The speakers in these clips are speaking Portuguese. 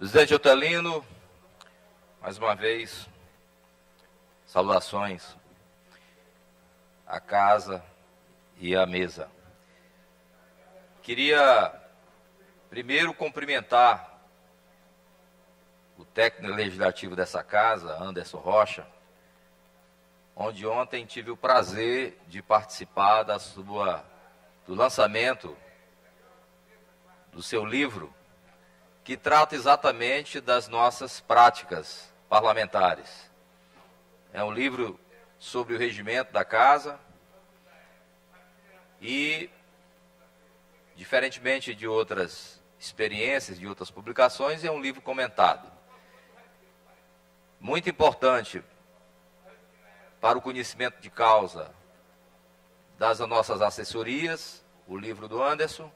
Presidente Otelino, mais uma vez, saudações à casa e à mesa. Queria primeiro cumprimentar o técnico legislativo dessa casa, Anderson Rocha, onde ontem tive o prazer de participar da sua, do lançamento do seu livro, que trata exatamente das nossas práticas parlamentares. É um livro sobre o regimento da casa e, diferentemente de outras experiências, de outras publicações, é um livro comentado. Muito importante para o conhecimento de causa das nossas assessorias, o livro do Anderson,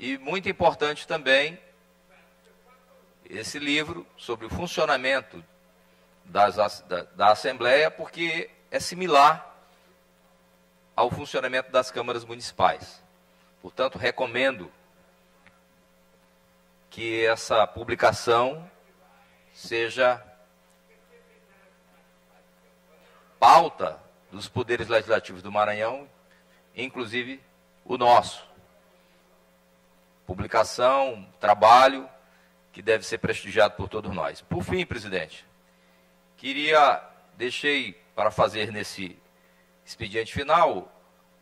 e muito importante também esse livro sobre o funcionamento das, da, da Assembleia, porque é similar ao funcionamento das câmaras municipais. Portanto, recomendo que essa publicação seja pauta dos poderes legislativos do Maranhão, inclusive o nosso publicação, trabalho que deve ser prestigiado por todos nós. Por fim, presidente, queria, deixei para fazer nesse expediente final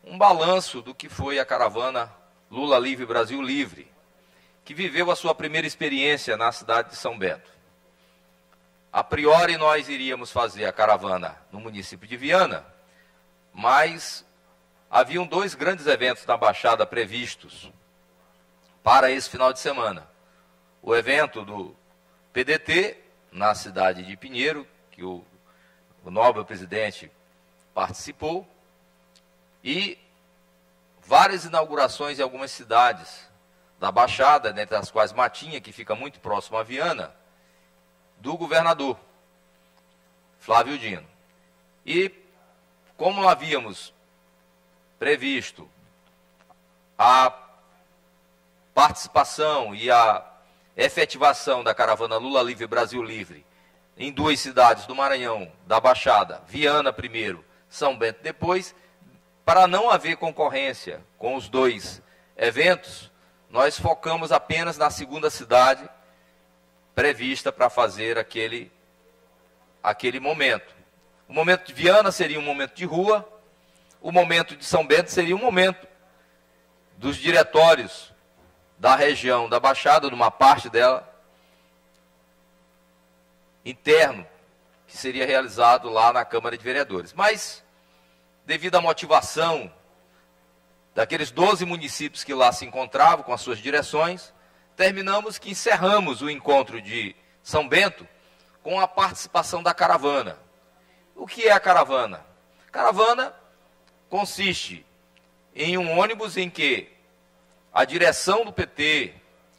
um balanço do que foi a caravana Lula Livre Brasil Livre, que viveu a sua primeira experiência na cidade de São Bento. A priori nós iríamos fazer a caravana no município de Viana, mas haviam dois grandes eventos na Baixada previstos para esse final de semana. O evento do PDT na cidade de Pinheiro, que o, o nobre presidente participou, e várias inaugurações em algumas cidades da Baixada, dentre as quais Matinha, que fica muito próximo a Viana, do governador Flávio Dino. E como havíamos previsto a participação e a efetivação da caravana Lula Livre Brasil Livre em duas cidades do Maranhão, da Baixada, Viana primeiro, São Bento depois, para não haver concorrência com os dois eventos, nós focamos apenas na segunda cidade prevista para fazer aquele, aquele momento. O momento de Viana seria um momento de rua, o momento de São Bento seria um momento dos diretórios da região da Baixada, numa parte dela, interno, que seria realizado lá na Câmara de Vereadores. Mas, devido à motivação daqueles 12 municípios que lá se encontravam, com as suas direções, terminamos que encerramos o encontro de São Bento com a participação da caravana. O que é a caravana? Caravana consiste em um ônibus em que a direção do PT,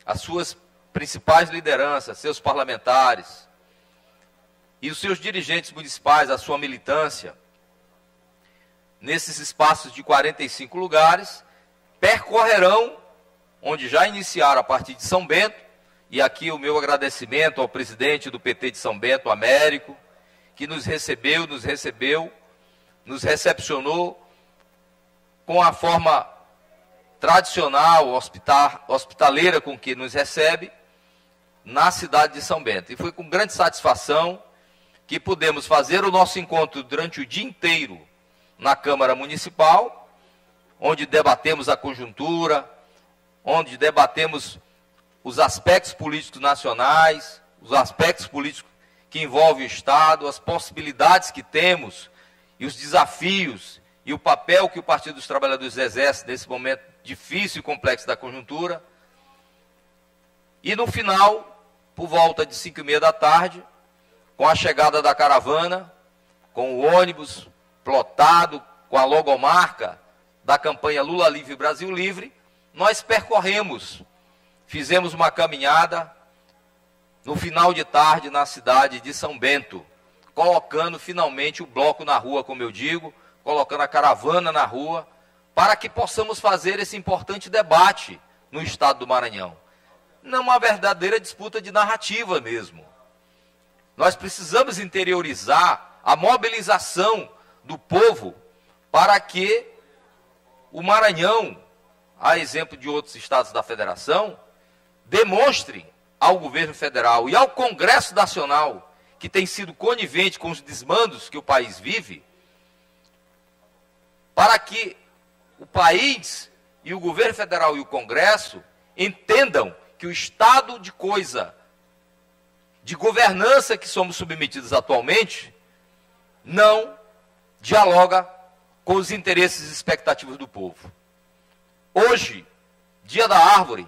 as suas principais lideranças, seus parlamentares e os seus dirigentes municipais, a sua militância, nesses espaços de 45 lugares, percorrerão, onde já iniciaram a partir de São Bento, e aqui o meu agradecimento ao presidente do PT de São Bento, Américo, que nos recebeu, nos recebeu, nos recepcionou com a forma tradicional, hospital, hospitaleira com que nos recebe, na cidade de São Bento. E foi com grande satisfação que pudemos fazer o nosso encontro durante o dia inteiro na Câmara Municipal, onde debatemos a conjuntura, onde debatemos os aspectos políticos nacionais, os aspectos políticos que envolvem o Estado, as possibilidades que temos e os desafios e o papel que o Partido dos Trabalhadores exerce nesse momento difícil e complexo da conjuntura. E no final, por volta de cinco e meia da tarde, com a chegada da caravana, com o ônibus plotado, com a logomarca da campanha Lula Livre Brasil Livre, nós percorremos, fizemos uma caminhada no final de tarde na cidade de São Bento, colocando finalmente o bloco na rua, como eu digo, colocando a caravana na rua, para que possamos fazer esse importante debate no estado do Maranhão. numa verdadeira disputa de narrativa mesmo. Nós precisamos interiorizar a mobilização do povo para que o Maranhão, a exemplo de outros estados da federação, demonstre ao governo federal e ao Congresso Nacional, que tem sido conivente com os desmandos que o país vive, para que o país e o governo federal e o Congresso entendam que o estado de coisa de governança que somos submetidos atualmente não dialoga com os interesses e expectativas do povo. Hoje, dia da árvore,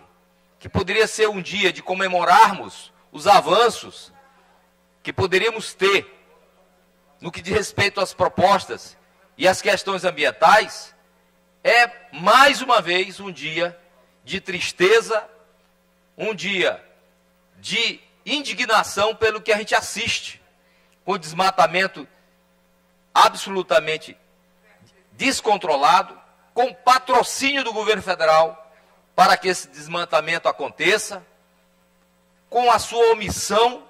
que poderia ser um dia de comemorarmos os avanços que poderíamos ter no que diz respeito às propostas e às questões ambientais, é mais uma vez um dia de tristeza, um dia de indignação pelo que a gente assiste, com desmatamento absolutamente descontrolado, com patrocínio do governo federal, para que esse desmantamento aconteça, com a sua omissão,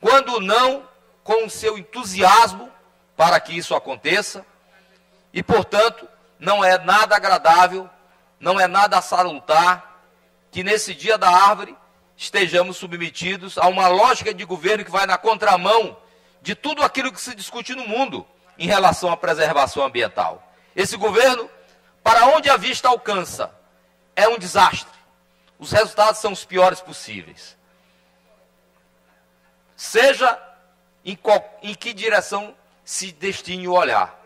quando não com o seu entusiasmo para que isso aconteça, e portanto, não é nada agradável, não é nada salutar que nesse dia da árvore estejamos submetidos a uma lógica de governo que vai na contramão de tudo aquilo que se discute no mundo em relação à preservação ambiental. Esse governo, para onde a vista alcança, é um desastre. Os resultados são os piores possíveis. Seja em, qual, em que direção se destine o olhar,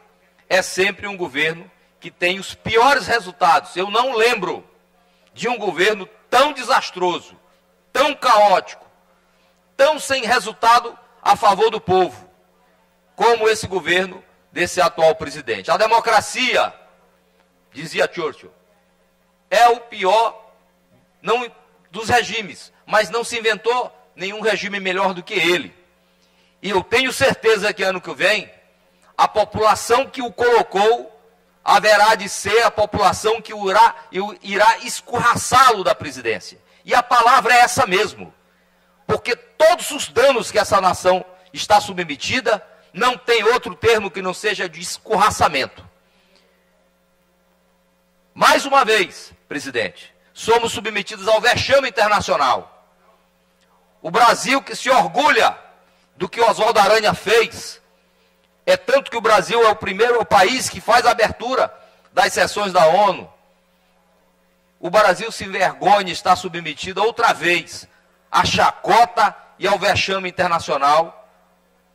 é sempre um governo que tem os piores resultados. Eu não lembro de um governo tão desastroso, tão caótico, tão sem resultado a favor do povo, como esse governo desse atual presidente. A democracia, dizia Churchill, é o pior não dos regimes, mas não se inventou nenhum regime melhor do que ele. E eu tenho certeza que ano que vem a população que o colocou haverá de ser a população que irá, irá escorraçá-lo da presidência. E a palavra é essa mesmo. Porque todos os danos que essa nação está submetida, não tem outro termo que não seja de escorraçamento. Mais uma vez, presidente, somos submetidos ao vexame internacional. O Brasil que se orgulha do que Oswaldo Aranha fez, é tanto que o Brasil é o primeiro país que faz a abertura das sessões da ONU. O Brasil se envergonha está submetido outra vez à chacota e ao vexame internacional,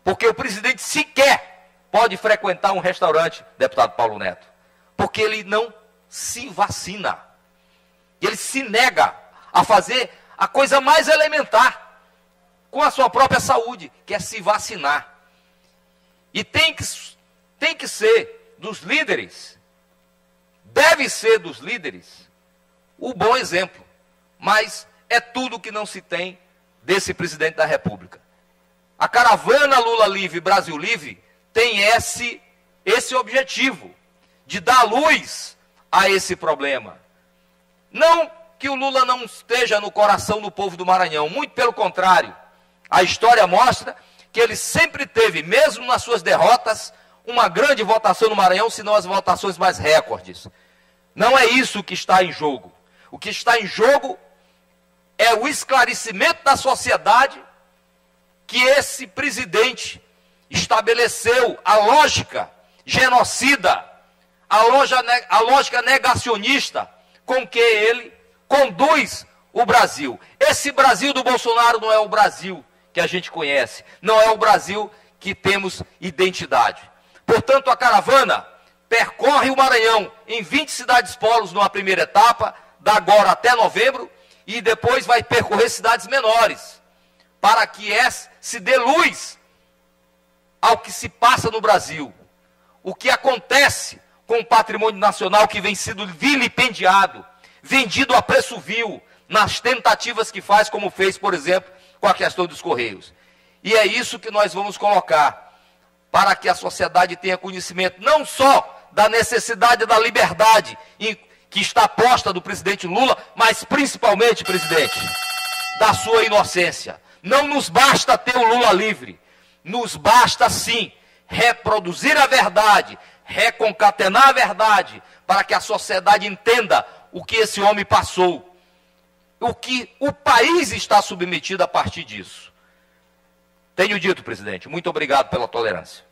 porque o presidente sequer pode frequentar um restaurante, deputado Paulo Neto, porque ele não se vacina. Ele se nega a fazer a coisa mais elementar com a sua própria saúde, que é se vacinar. E tem que, tem que ser dos líderes, deve ser dos líderes, o bom exemplo. Mas é tudo que não se tem desse presidente da República. A caravana Lula Livre, Brasil Livre, tem esse, esse objetivo de dar luz a esse problema. Não que o Lula não esteja no coração do povo do Maranhão, muito pelo contrário. A história mostra que ele sempre teve, mesmo nas suas derrotas, uma grande votação no Maranhão, se não as votações mais recordes. Não é isso que está em jogo. O que está em jogo é o esclarecimento da sociedade que esse presidente estabeleceu a lógica genocida, a, loja, a lógica negacionista com que ele conduz o Brasil. Esse Brasil do Bolsonaro não é o Brasil que a gente conhece, não é o Brasil que temos identidade. Portanto, a caravana percorre o Maranhão em 20 cidades polos numa primeira etapa, da agora até novembro, e depois vai percorrer cidades menores, para que se dê luz ao que se passa no Brasil, o que acontece com o patrimônio nacional que vem sendo vilipendiado, vendido a preço vil, nas tentativas que faz, como fez, por exemplo, com a questão dos Correios. E é isso que nós vamos colocar, para que a sociedade tenha conhecimento não só da necessidade da liberdade que está posta do presidente Lula, mas principalmente, presidente, da sua inocência. Não nos basta ter o Lula livre. Nos basta sim reproduzir a verdade, reconcatenar a verdade, para que a sociedade entenda o que esse homem passou, o que o país está submetido a partir disso. Tenho dito, presidente. Muito obrigado pela tolerância.